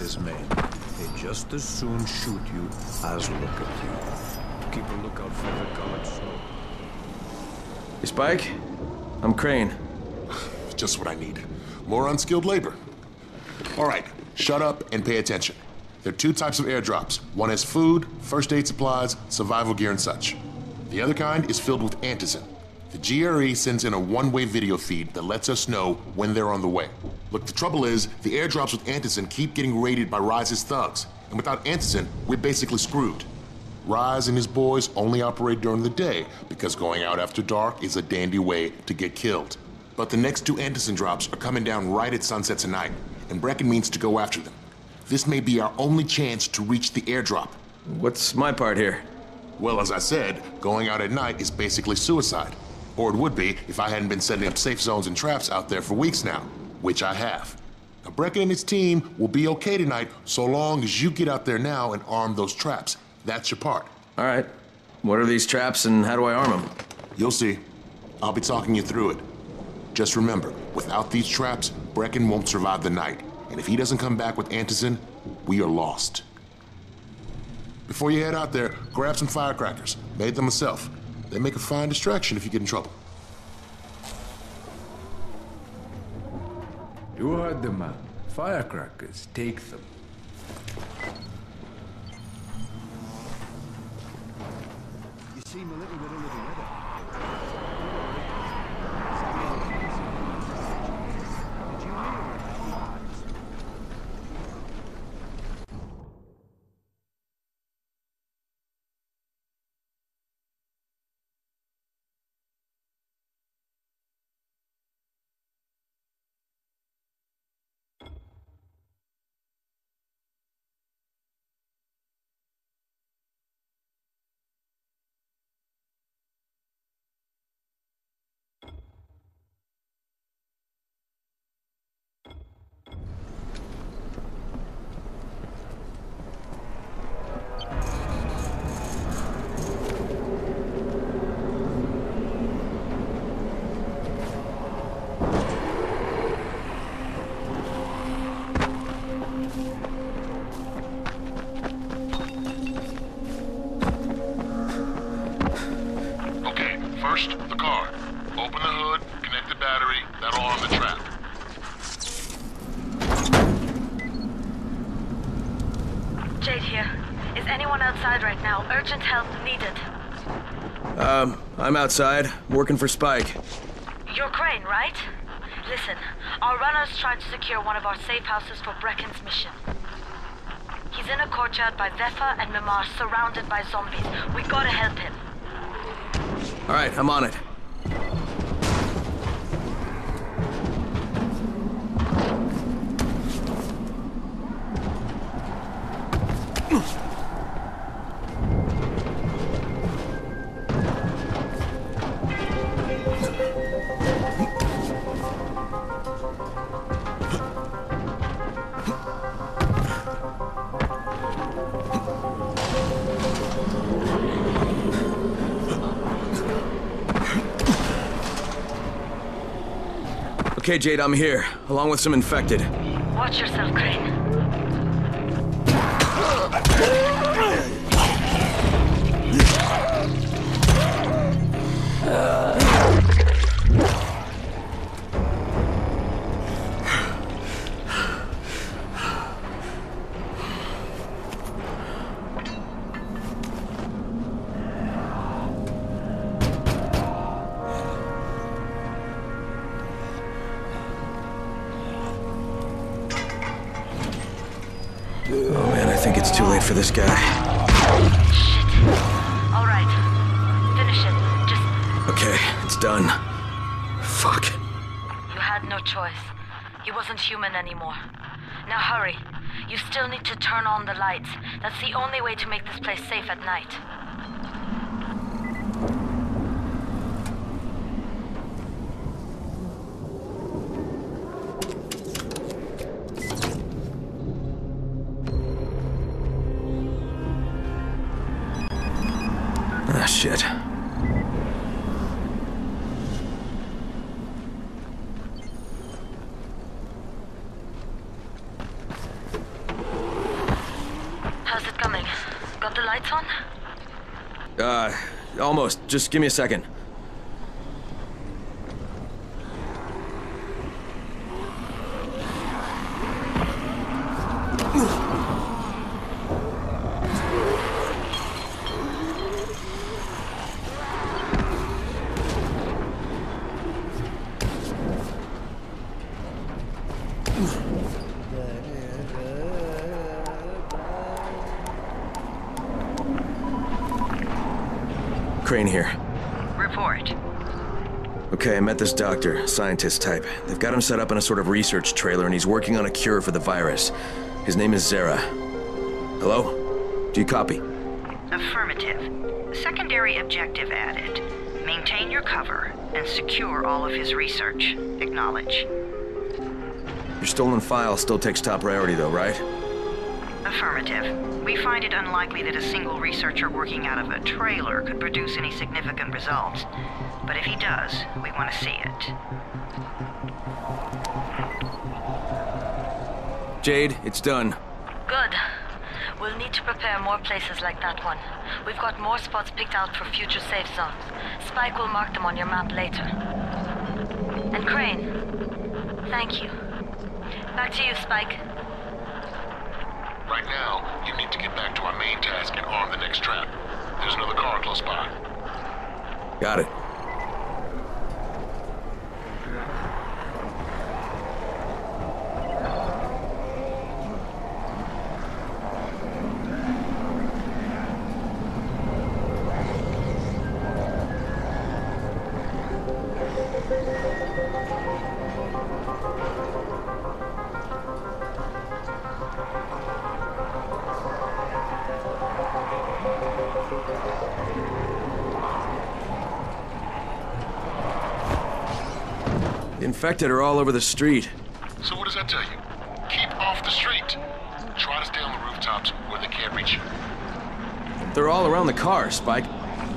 It's from Rais's men. They just as soon shoot you as look at you. Keep a lookout for the colored smoke. Hey, Spike? I'm Crane. Just what I need. More unskilled labor. All right, shut up and pay attention. There are two types of airdrops. One has food, first aid supplies, survival gear, and such. The other kind is filled with antizin. The GRE sends in a one-way video feed that lets us know when they're on the way. Look, the trouble is, the airdrops with antizin keep getting raided by Rais's thugs, and without antizin, we're basically screwed. Rais and his boys only operate during the day because going out after dark is a dandy way to get killed. But the next two antizin drops are coming down right at sunset tonight, and Brecken means to go after them. This may be our only chance to reach the airdrop. What's my part here? Well, as I said, going out at night is basically suicide. Or it would be if I hadn't been setting up safe zones and traps out there for weeks now, which I have. Now, Brecken and his team will be okay tonight so long as you get out there now and arm those traps. That's your part. All right. What are these traps and how do I arm them? You'll see. I'll be talking you through it. Just remember, without these traps, Brecken won't survive the night. And if he doesn't come back with Antizin, we are lost. Before you head out there, grab some firecrackers. Made them myself. They make a fine distraction if you get in trouble. You heard the man. Firecrackers, take them. You seem a little bit under the weather. Jade here. Is anyone outside right now? Urgent help needed. Um, I'm outside, working for Spike. You're Crane, right? Listen, our runner's trying to secure one of our safe houses for Brecken's mission. He's in a courtyard by Vefa and Mimar, surrounded by zombies. We gotta help him. All right, I'm on it. Okay, Jade, I'm here, along with some infected. Watch yourself, Crane. Ah, shit. How's it coming? Got the lights on? Uh, almost. Just give me a second. Doctor, scientist type. They've got him set up in a sort of research trailer, and he's working on a cure for the virus. His name is Zere. Hello? Do you copy? Affirmative. Secondary objective added. Maintain your cover and secure all of his research. Acknowledge. Your stolen file still takes top priority, though, right? Affirmative. We find it unlikely that a single researcher working out of a trailer could produce any significant results. But if he does, we want to see it. Jade, it's done. Good. We'll need to prepare more places like that one. We've got more spots picked out for future safe zones. Spike will mark them on your map later. And Crane, thank you. Back to you, Spike. Right now, you need to get back to our main task and arm the next trap. There's another car close by. Got it. Infected are all over the street. So what does that tell you? Keep off the street. Try to stay on the rooftops where they can't reach you. They're all around the car, Spike.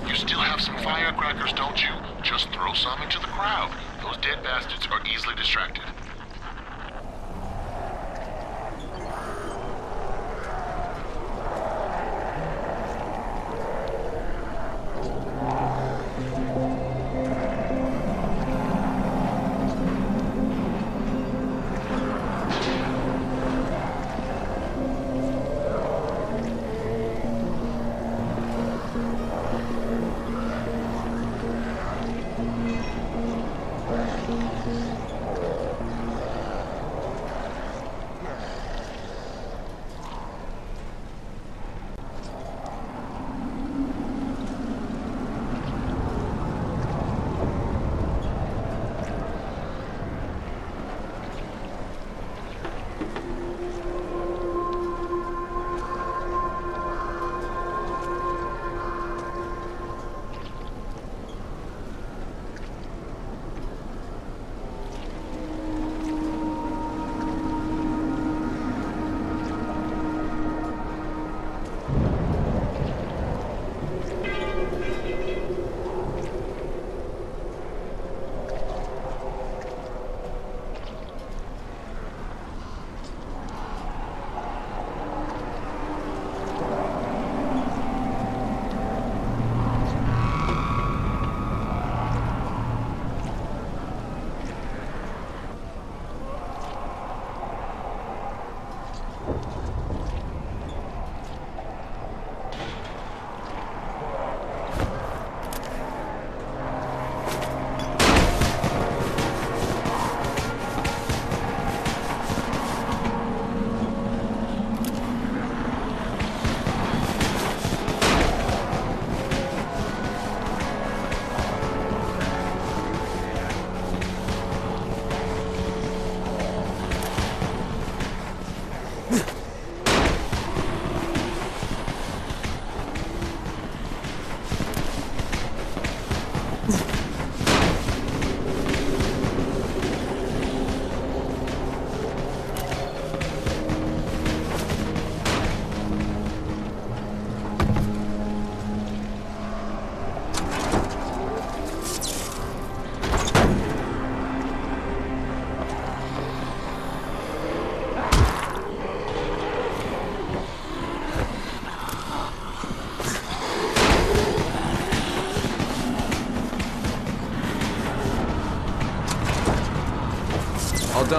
You still have some firecrackers, don't you? Just throw some into the crowd. Those dead bastards are easily distracted.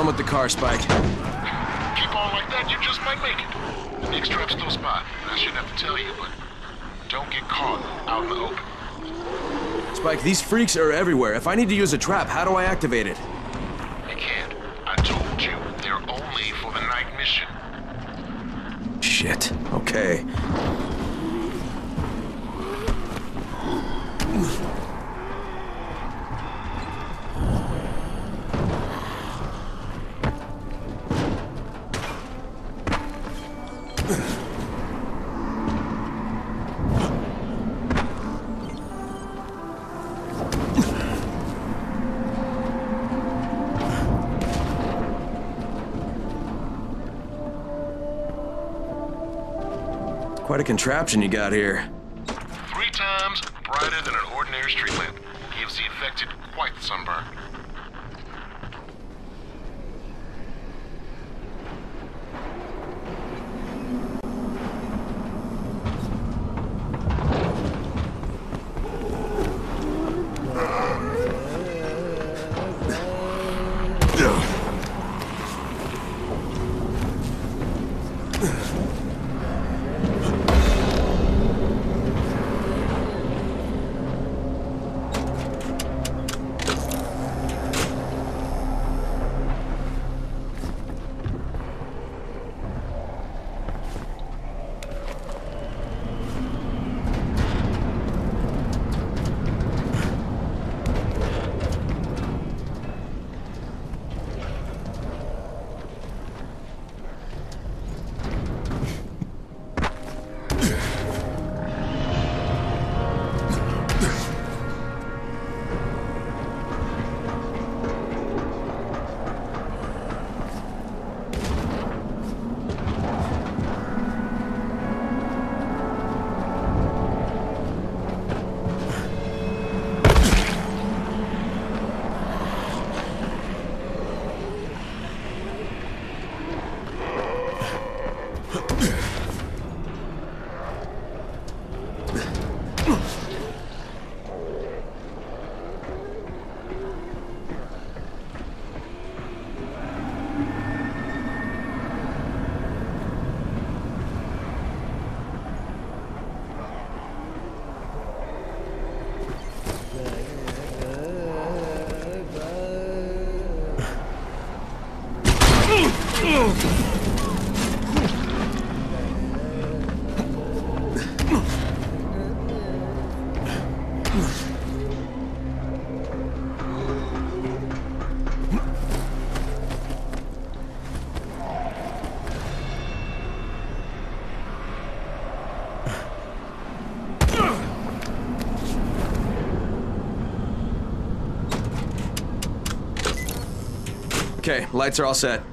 With the car, Spike. Keep on like that, you just might make it. The next trap's no spot, and I shouldn't have to tell you, but don't get caught out in the open. Spike, these freaks are everywhere. If I need to use a trap, how do I activate it? Quite a contraption you got here. Three times brighter than an ordinary street lamp. Gives the affected quite sunburn. Okay, lights are all set.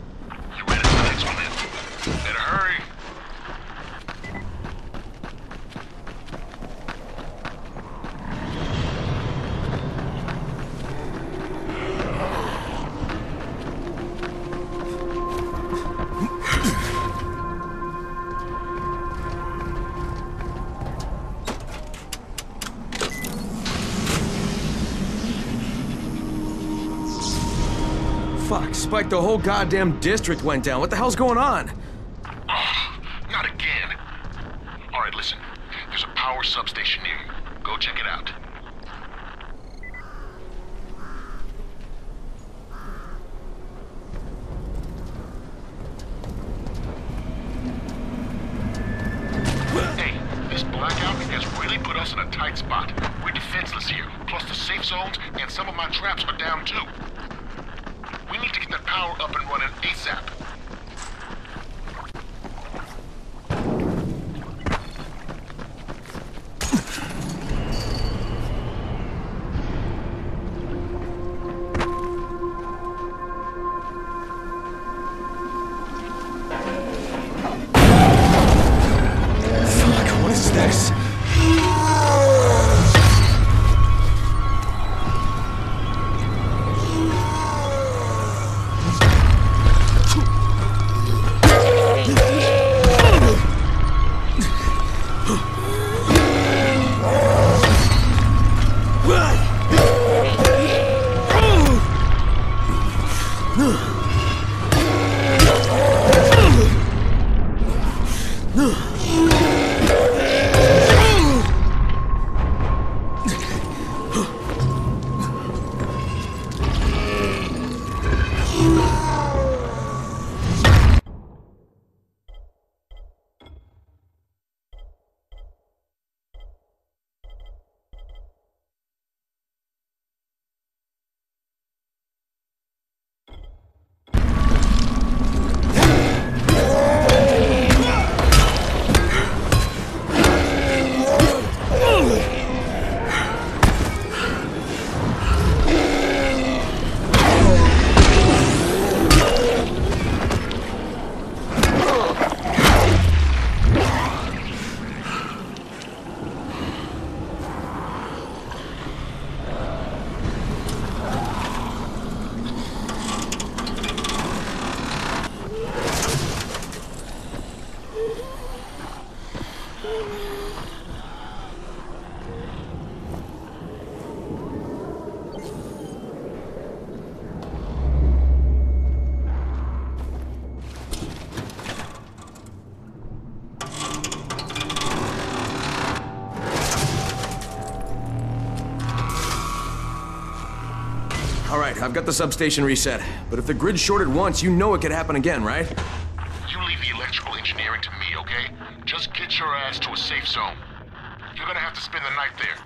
Fuck, Spike, the whole goddamn district went down. What the hell's going on? This? I've got the substation reset. But if the grid shorted once, you know it could happen again, right? You leave the electrical engineering to me, okay? Just get your ass to a safe zone. You're gonna have to spend the night there.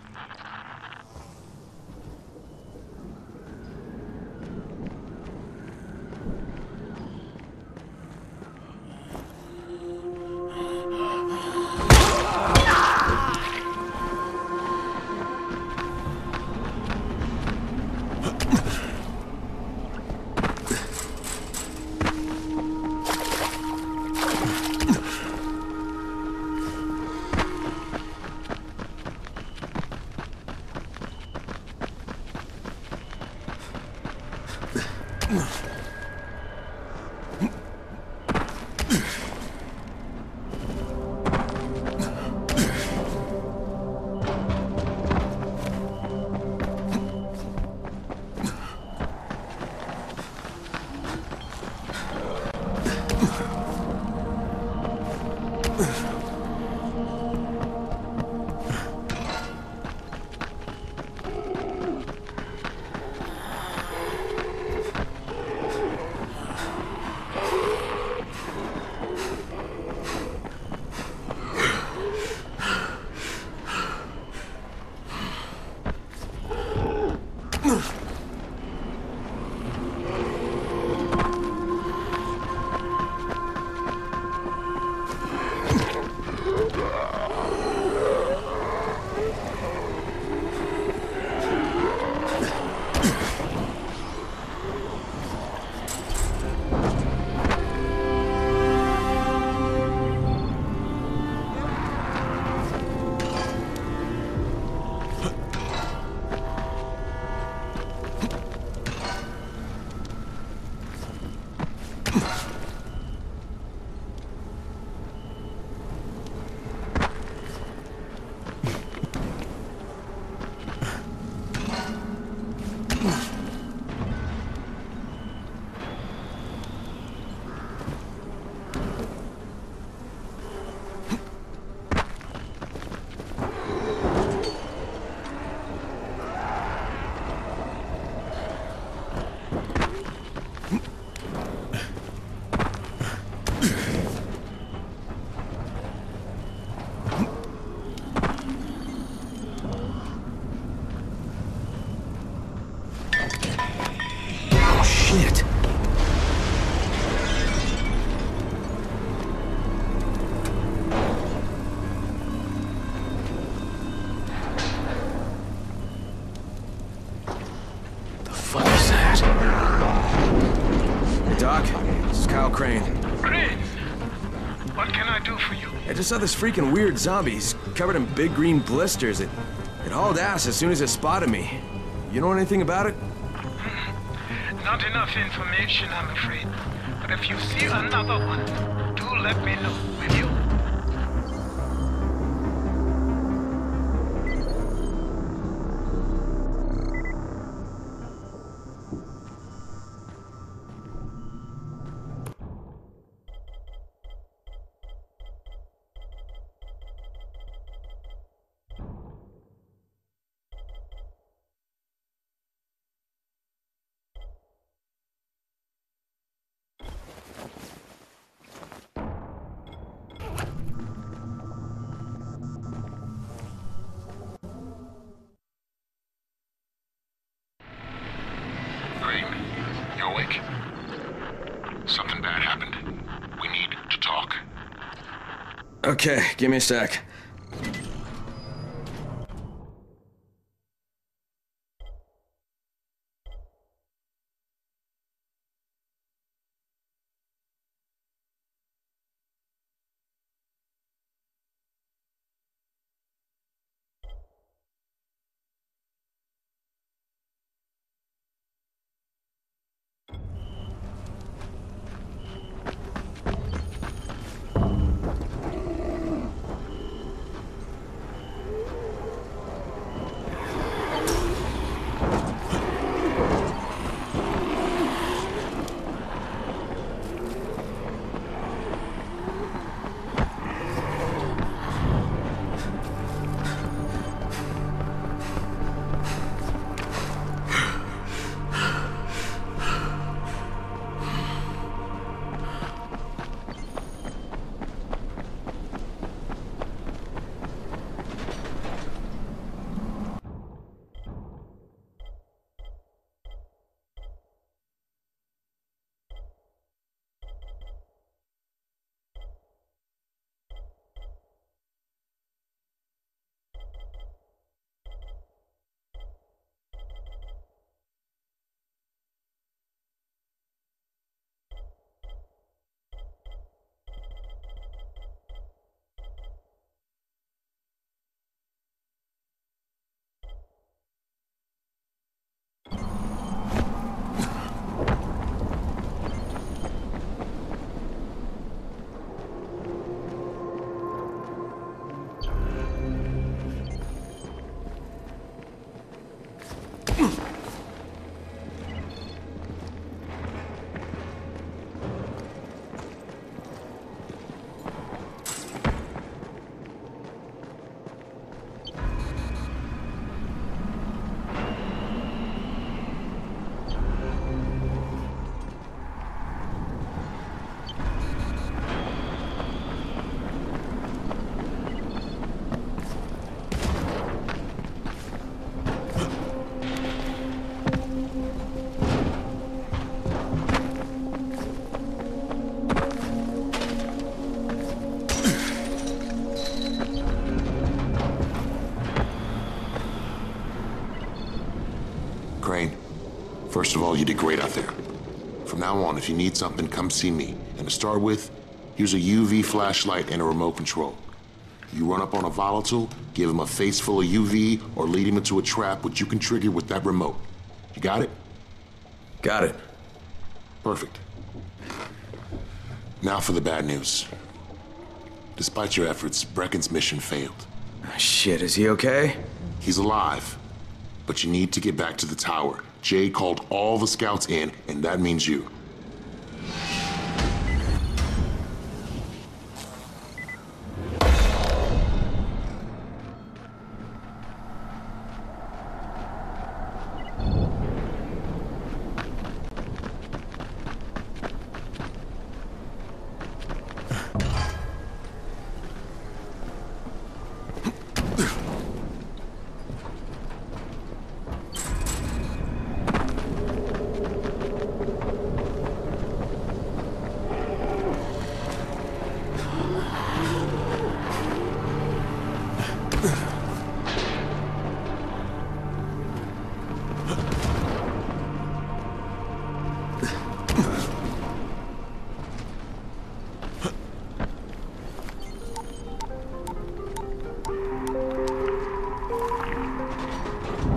I saw this freaking weird zombie. He's covered in big green blisters. It, it hauled ass as soon as it spotted me. You know anything about it? Not enough information, I'm afraid. But if you see another one, do let me know, will you? Give me a sec. First of all, you did great out there. From now on, if you need something, come see me. And to start with, here's a UV flashlight and a remote control. You run up on a volatile, give him a face full of UV, or lead him into a trap which you can trigger with that remote. You got it? Got it. Perfect. Now for the bad news. Despite your efforts, Brecken's mission failed. Shit, is he okay? He's alive. But you need to get back to the tower. Jade called all the scouts in, and that means you.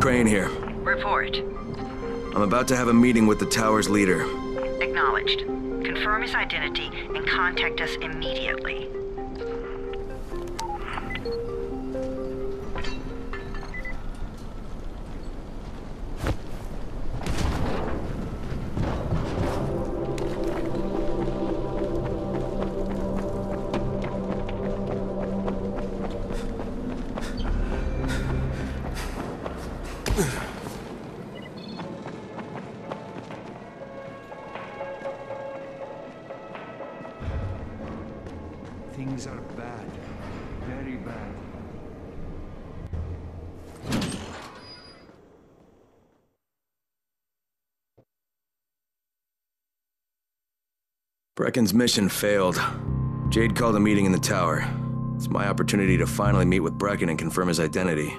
Crane here. Report. I'm about to have a meeting with the tower's leader. Acknowledged. Confirm his identity and contact us immediately. Brecken's mission failed. Jade called a meeting in the tower. It's my opportunity to finally meet with Brecken and confirm his identity.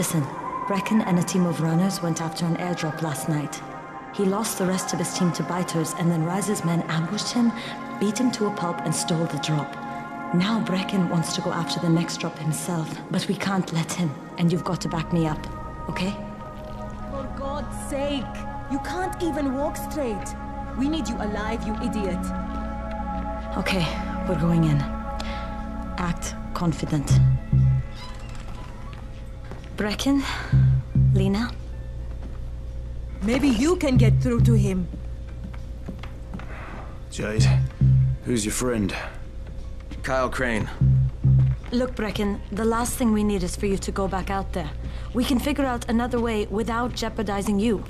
Listen, Brecken and a team of runners went after an airdrop last night. He lost the rest of his team to biters, and then Rais's men ambushed him, beat him to a pulp, and stole the drop. Now Brecken wants to go after the next drop himself, but we can't let him, and you've got to back me up, okay? For God's sake! You can't even walk straight! We need you alive, you idiot! Okay, we're going in. Act confident. Brecken? Lena? Maybe you can get through to him. Jade, who's your friend? Kyle Crane. Look, Brecken, the last thing we need is for you to go back out there. We can figure out another way without jeopardizing you.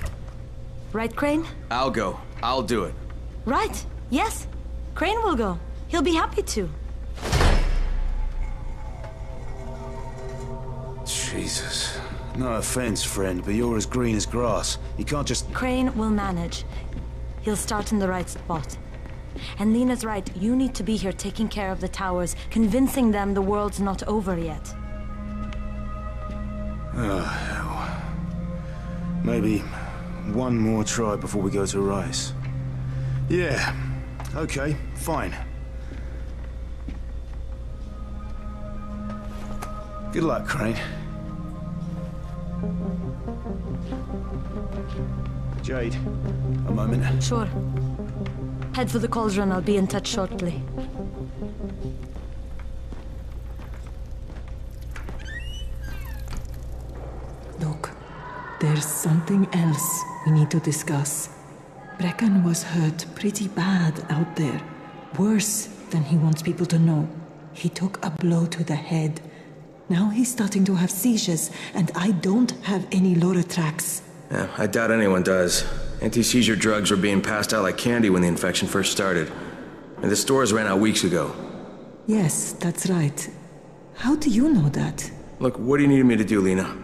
Right, Crane? I'll go. I'll do it. Right. Yes. Crane will go. He'll be happy to. No offense, friend, but you're as green as grass. You can't just... Crane will manage. He'll start in the right spot. And Lena's right, you need to be here taking care of the towers, convincing them the world's not over yet. Ah, oh, hell. Maybe one more try before we go to Rais. Yeah, okay, fine. Good luck, Crane. Jade, a moment. Sure. Head for the cauldron, I'll be in touch shortly. Look, there's something else we need to discuss. Brecken was hurt pretty bad out there. Worse than he wants people to know. He took a blow to the head. Now he's starting to have seizures, and I don't have any Loratrax. Yeah, I doubt anyone does. Anti-seizure drugs were being passed out like candy when the infection first started. And the stores ran out weeks ago. Yes, that's right. How do you know that? Look, what do you need me to do, Lena?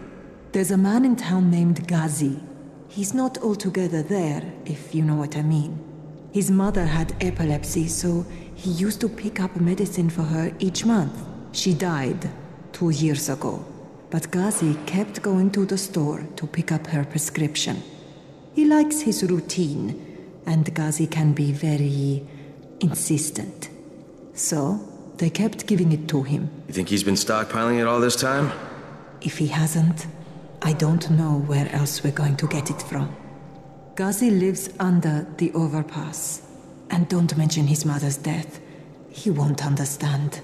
There's a man in town named Ghazi. He's not altogether there, if you know what I mean. His mother had epilepsy, so he used to pick up medicine for her each month. She died two years ago, but Ghazi kept going to the store to pick up her prescription. He likes his routine, and Ghazi can be very insistent. So, they kept giving it to him. You think he's been stockpiling it all this time? If he hasn't, I don't know where else we're going to get it from. Ghazi lives under the overpass. And don't mention his mother's death. He won't understand.